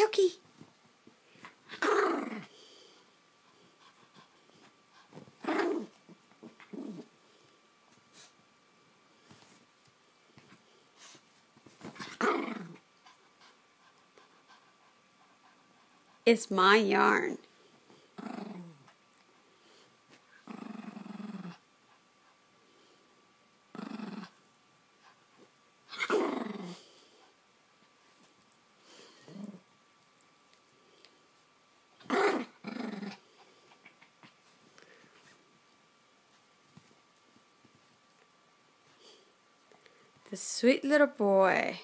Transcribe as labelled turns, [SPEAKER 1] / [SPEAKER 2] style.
[SPEAKER 1] Cookie. It's my yarn. The sweet little boy.